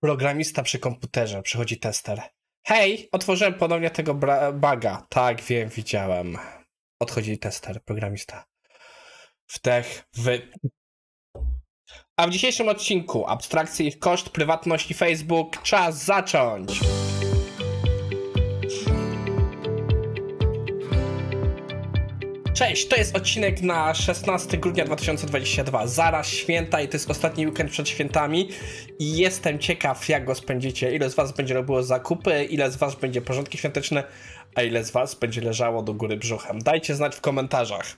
Programista przy komputerze, przychodzi tester. Hej, otworzyłem ponownie tego baga. Tak, wiem, widziałem. Odchodzi tester, programista. Wdech, wy. A w dzisiejszym odcinku abstrakcje ich koszt, prywatności Facebook. Czas zacząć! Cześć, to jest odcinek na 16 grudnia 2022. Zaraz święta i to jest ostatni weekend przed świętami. I jestem ciekaw, jak go spędzicie. Ile z Was będzie robiło zakupy, ile z Was będzie porządki świąteczne, a ile z Was będzie leżało do góry brzuchem. Dajcie znać w komentarzach.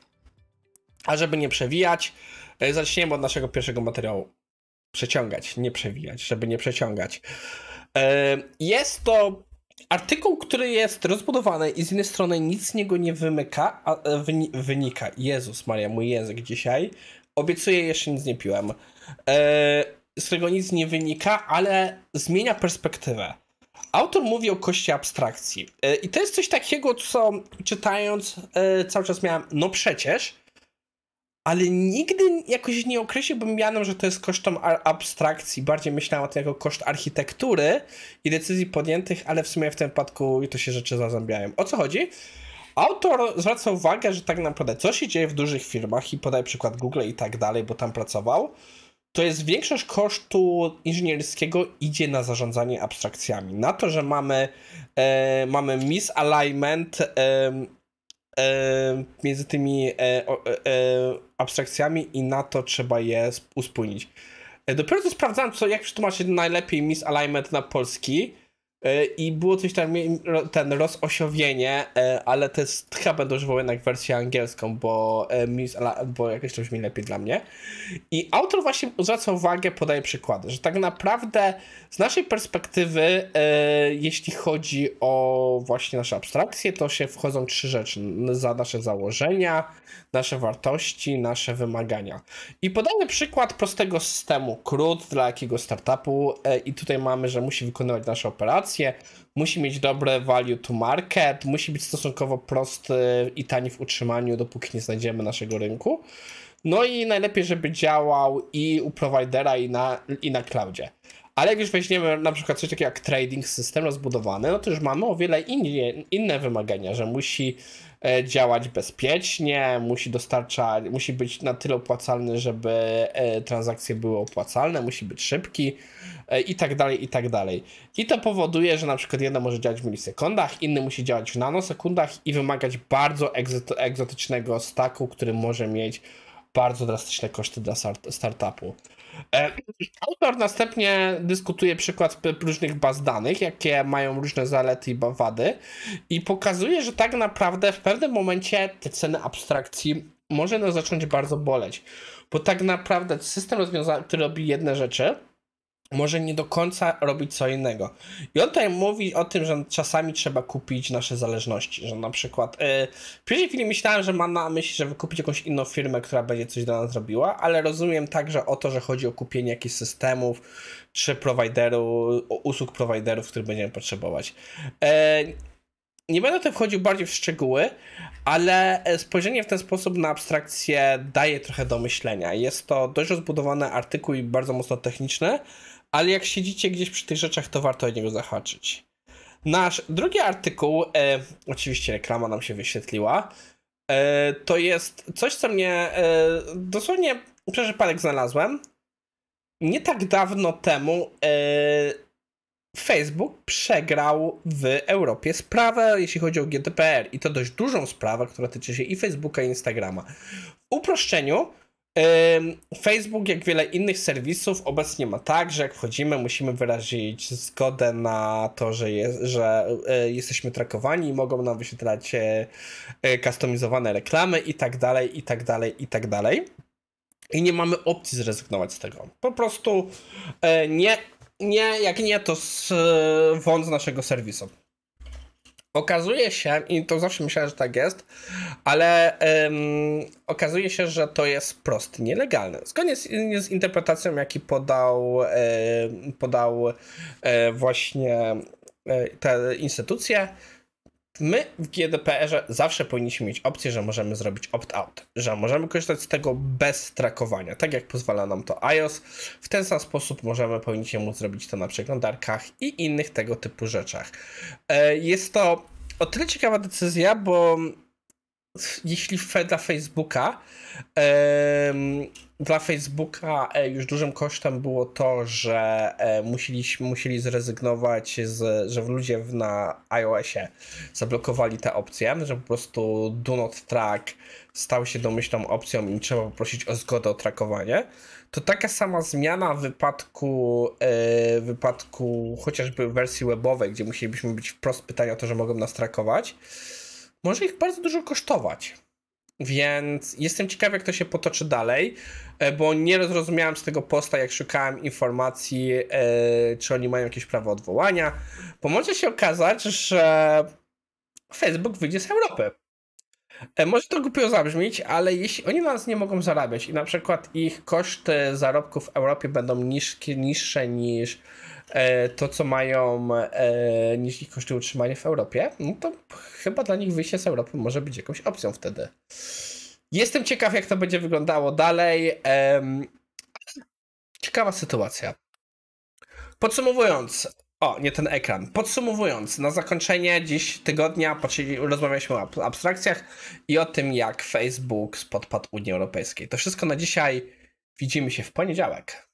A żeby nie przewijać, e, zaczniemy od naszego pierwszego materiału. Przeciągać, nie przewijać, żeby nie przeciągać. E, jest to artykuł, który jest rozbudowany i z jednej strony nic z niego nie wymyka, a e, wynika. Jezus Maria, mój język dzisiaj. Obiecuję, jeszcze nic nie piłem. E, z którego nic nie wynika, ale zmienia perspektywę. Autor mówi o kości abstrakcji. E, I to jest coś takiego, co czytając cały czas miałem, no przecież, ale nigdy jakoś nie określiłbym mianem, że to jest kosztem abstrakcji. Bardziej myślałem o tym jako koszt architektury i decyzji podjętych, ale w sumie w tym wypadku to się rzeczy zazębiają. O co chodzi? Autor zwraca uwagę, że tak naprawdę co się dzieje w dużych firmach i podaje przykład Google i tak dalej, bo tam pracował, to jest większość kosztu inżynierskiego idzie na zarządzanie abstrakcjami. Na to, że mamy, e, mamy misalignment E, między tymi e, e, abstrakcjami i na to trzeba je uspójnić. Dopiero co sprawdzałem, co, jak przetłumaczyć najlepiej misalignment na polski. E, I było coś tam, ten rozosiowienie, e, ale to jest, chyba będę używał jednak wersję angielską, bo, e, bo jakoś to brzmi lepiej dla mnie. I autor właśnie zwraca uwagę, podaje przykłady, że tak naprawdę z naszej perspektywy, jeśli chodzi o właśnie nasze abstrakcje, to się wchodzą trzy rzeczy. Za nasze założenia, nasze wartości, nasze wymagania. I podaję przykład prostego systemu CRUD dla jakiego startupu i tutaj mamy, że musi wykonywać nasze operacje, musi mieć dobre value to market, musi być stosunkowo prosty i tani w utrzymaniu, dopóki nie znajdziemy naszego rynku. No i najlepiej, żeby działał i u providera, i na, i na cloudzie. Ale jak już weźmiemy na przykład coś takiego jak trading system rozbudowany, no to już mamy o wiele inne wymagania, że musi e, działać bezpiecznie, musi dostarczać, musi być na tyle opłacalny, żeby e, transakcje były opłacalne, musi być szybki e, i tak dalej, i tak dalej. I to powoduje, że na przykład jedno może działać w milisekundach, inny musi działać w nanosekundach i wymagać bardzo egzotycznego stacku, który może mieć bardzo drastyczne koszty dla startupu. E, autor następnie dyskutuje przykład różnych baz danych, jakie mają różne zalety i wady i pokazuje, że tak naprawdę w pewnym momencie te ceny abstrakcji może nas zacząć bardzo boleć, bo tak naprawdę system rozwiązany, który robi jedne rzeczy, może nie do końca robić co innego. I on tutaj mówi o tym, że czasami trzeba kupić nasze zależności, że na przykład yy, w pierwszej chwili myślałem, że ma na myśli, żeby kupić jakąś inną firmę, która będzie coś dla nas robiła, ale rozumiem także o to, że chodzi o kupienie jakichś systemów czy prowajderu, usług prowajderów, których będziemy potrzebować. Yy, nie będę tutaj wchodził bardziej w szczegóły, ale spojrzenie w ten sposób na abstrakcję daje trochę do myślenia. Jest to dość rozbudowany artykuł i bardzo mocno techniczny, ale jak siedzicie gdzieś przy tych rzeczach, to warto o niego zahaczyć. Nasz drugi artykuł, e, oczywiście reklama nam się wyświetliła, e, to jest coś, co mnie e, dosłownie przez przypadek znalazłem. Nie tak dawno temu e, Facebook przegrał w Europie sprawę, jeśli chodzi o GDPR. I to dość dużą sprawę, która tyczy się i Facebooka, i Instagrama. W uproszczeniu, Facebook, jak wiele innych serwisów, obecnie ma tak, że jak wchodzimy, musimy wyrazić zgodę na to, że, że e, jesteśmy trakowani i mogą nam wyświetlać e, e, kustomizowane reklamy i tak dalej, i tak dalej, i tak dalej. I nie mamy opcji zrezygnować z tego. Po prostu nie, nie jak nie, to z, wąt z naszego serwisu. Okazuje się, i to zawsze myślałem, że tak jest, ale okazuje się, że to jest prosty, nielegalne. Zgodnie z, z interpretacją, jaki podał, podał e, właśnie e, te instytucje, my w GDPR-ze zawsze powinniśmy mieć opcję, że możemy zrobić opt-out, że możemy korzystać z tego bez trakowania, tak jak pozwala nam to iOS. W ten sam sposób możemy, powinniśmy móc zrobić to na przeglądarkach i innych tego typu rzeczach. E, jest to o tyle ciekawa decyzja, bo jeśli dla Facebooka, dla Facebooka e, już dużym kosztem było to, że e, musieliśmy, musieli zrezygnować, z, że ludzie na iOSie zablokowali tę opcję, że po prostu do not track stał się domyślną opcją i trzeba poprosić o zgodę o trakowanie, to taka sama zmiana w wypadku, e, w wypadku chociażby wersji webowej, gdzie musielibyśmy być wprost pytania o to, że mogą nas trakować, może ich bardzo dużo kosztować. Więc jestem ciekaw, jak to się potoczy dalej, e, bo nie zrozumiałem z tego posta, jak szukałem informacji, e, czy oni mają jakieś prawo odwołania, bo może się okazać, że Facebook wyjdzie z Europy. E, może to głupio zabrzmieć, ale jeśli oni na nas nie mogą zarabiać i na przykład ich koszty zarobków w Europie będą niższe niż E, to, co mają e, niż ich koszty utrzymania w Europie, no to chyba dla nich wyjście z Europy może być jakąś opcją wtedy. Jestem ciekaw, jak to będzie wyglądało dalej. Ciekawa sytuacja. Podsumowując, o, nie ten ekran. Podsumowując, na zakończenie dziś tygodnia rozmawialiśmy o abstrakcjach i o tym, jak Facebook podpadł Unii Europejskiej. To wszystko na dzisiaj. Widzimy się w poniedziałek.